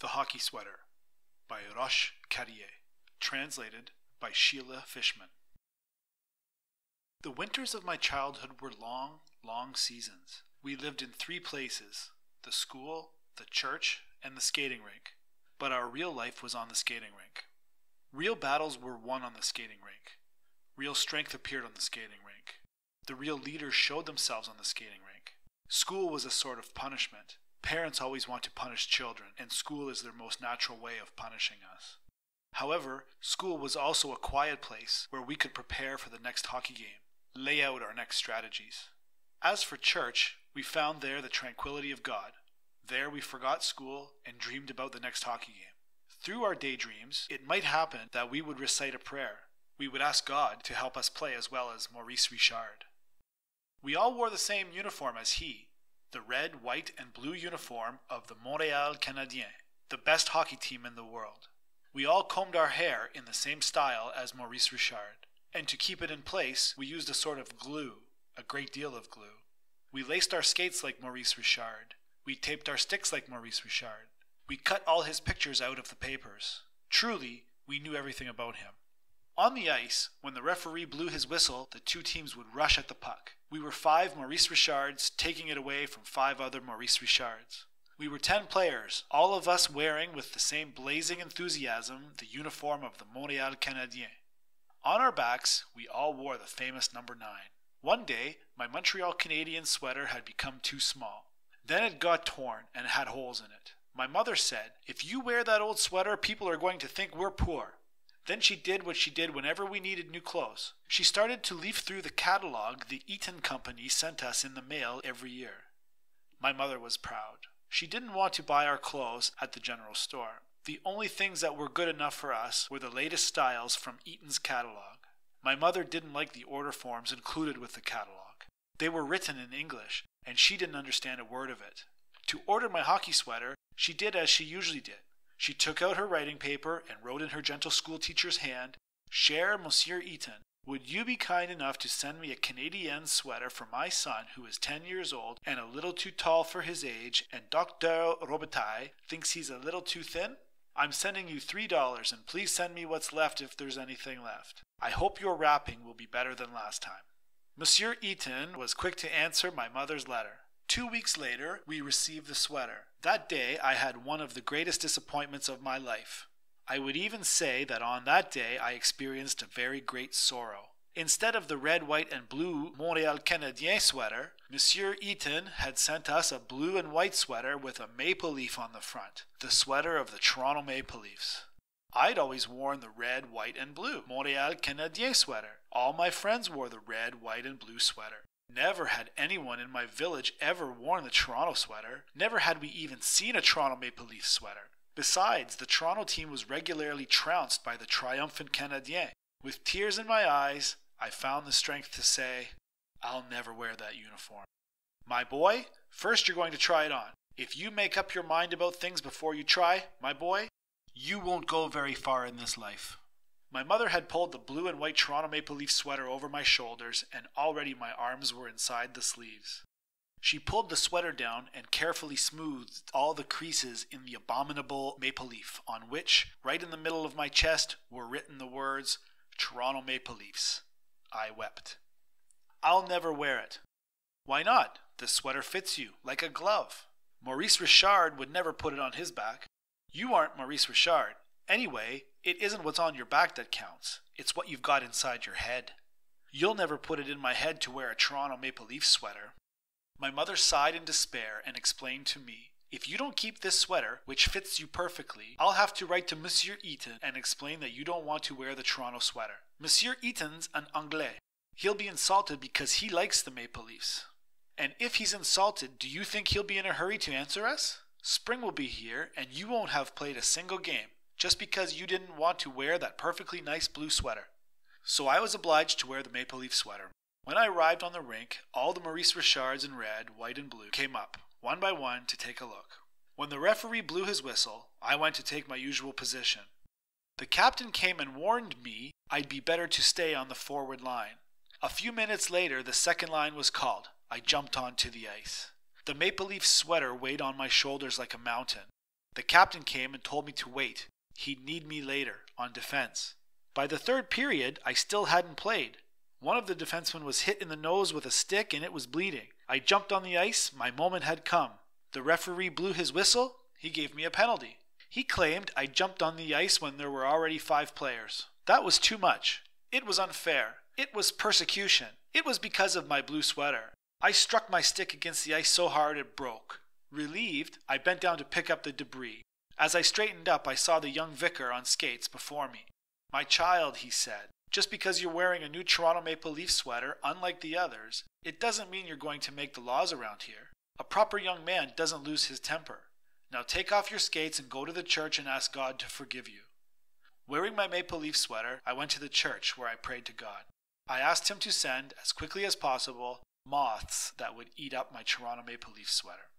The Hockey Sweater by Roch Carrier. Translated by Sheila Fischman. The winters of my childhood were long, long seasons. We lived in three places the school, the church, and the skating rink. But our real life was on the skating rink. Real battles were won on the skating rink. Real strength appeared on the skating rink. The real leaders showed themselves on the skating rink. School was a sort of punishment. Parents always want to punish children, and school is their most natural way of punishing us. However, school was also a quiet place where we could prepare for the next hockey game, lay out our next strategies. As for church, we found there the tranquility of God. There we forgot school and dreamed about the next hockey game. Through our daydreams, it might happen that we would recite a prayer. We would ask God to help us play as well as Maurice Richard. We all wore the same uniform as he, the red, white, and blue uniform of the Montreal Canadiens, the best hockey team in the world. We all combed our hair in the same style as Maurice Richard, and to keep it in place, we used a sort of glue, a great deal of glue. We laced our skates like Maurice Richard. We taped our sticks like Maurice Richard. We cut all his pictures out of the papers. Truly, we knew everything about him. On the ice, when the referee blew his whistle, the two teams would rush at the puck. We were five Maurice Richards taking it away from five other Maurice Richards. We were ten players, all of us wearing with the same blazing enthusiasm the uniform of the Montreal Canadiens. On our backs, we all wore the famous number nine. One day, my Montreal Canadiens sweater had become too small. Then it got torn and had holes in it. My mother said, If you wear that old sweater, people are going to think we're poor. Then she did what she did whenever we needed new clothes. She started to leaf through the catalog the Eaton Company sent us in the mail every year. My mother was proud. She didn't want to buy our clothes at the general store. The only things that were good enough for us were the latest styles from Eaton's catalog. My mother didn't like the order forms included with the catalog. They were written in English, and she didn't understand a word of it. To order my hockey sweater, she did as she usually did. She took out her writing paper and wrote in her gentle schoolteacher's hand, Cher Monsieur Eaton, would you be kind enough to send me a Canadian sweater for my son who is 10 years old and a little too tall for his age, and Dr. Robitaille thinks he's a little too thin? I'm sending you $3 and please send me what's left if there's anything left. I hope your wrapping will be better than last time. Monsieur Eaton was quick to answer my mother's letter. Two weeks later, we received the sweater. That day, I had one of the greatest disappointments of my life. I would even say that on that day I experienced a very great sorrow. Instead of the red, white, and blue Montreal Canadien sweater, Monsieur Eaton had sent us a blue and white sweater with a maple leaf on the front, the sweater of the Toronto Maple Leafs. I'd always worn the red, white, and blue Montreal Canadien sweater. All my friends wore the red, white, and blue sweater. Never had anyone in my village ever worn the Toronto sweater. Never had we even seen a Toronto Maple Leaf sweater. Besides, the Toronto team was regularly trounced by the triumphant Canadiens. With tears in my eyes, I found the strength to say, I'll never wear that uniform. My boy, first you're going to try it on. If you make up your mind about things before you try, my boy, you won't go very far in this life. My mother had pulled the blue and white Toronto Maple Leaf sweater over my shoulders, and already my arms were inside the sleeves. She pulled the sweater down and carefully smoothed all the creases in the abominable maple leaf, on which, right in the middle of my chest, were written the words, Toronto Maple Leafs. I wept. I'll never wear it. Why not? The sweater fits you like a glove. Maurice Richard would never put it on his back. You aren't Maurice Richard. Anyway, it isn't what's on your back that counts, it's what you've got inside your head. You'll never put it in my head to wear a Toronto Maple Leaf sweater. My mother sighed in despair and explained to me, If you don't keep this sweater, which fits you perfectly, I'll have to write to Monsieur Eaton and explain that you don't want to wear the Toronto sweater. Monsieur Eaton's an Anglais. He'll be insulted because he likes the Maple Leafs. And if he's insulted, do you think he'll be in a hurry to answer us? Spring will be here, and you won't have played a single game just because you didn't want to wear that perfectly nice blue sweater. So I was obliged to wear the maple leaf sweater. When I arrived on the rink, all the Maurice Richards in red, white, and blue came up, one by one, to take a look. When the referee blew his whistle, I went to take my usual position. The captain came and warned me I'd be better to stay on the forward line. A few minutes later, the second line was called. I jumped onto the ice. The maple leaf sweater weighed on my shoulders like a mountain. The captain came and told me to wait. He'd need me later, on defense. By the third period, I still hadn't played. One of the defensemen was hit in the nose with a stick and it was bleeding. I jumped on the ice, my moment had come. The referee blew his whistle, he gave me a penalty. He claimed I jumped on the ice when there were already five players. That was too much. It was unfair. It was persecution. It was because of my blue sweater. I struck my stick against the ice so hard it broke. Relieved, I bent down to pick up the debris. As I straightened up, I saw the young vicar on skates before me. My child, he said, just because you're wearing a new Toronto Maple Leaf sweater, unlike the others, it doesn't mean you're going to make the laws around here. A proper young man doesn't lose his temper. Now take off your skates and go to the church and ask God to forgive you. Wearing my Maple Leaf sweater, I went to the church where I prayed to God. I asked him to send, as quickly as possible, moths that would eat up my Toronto Maple Leaf sweater.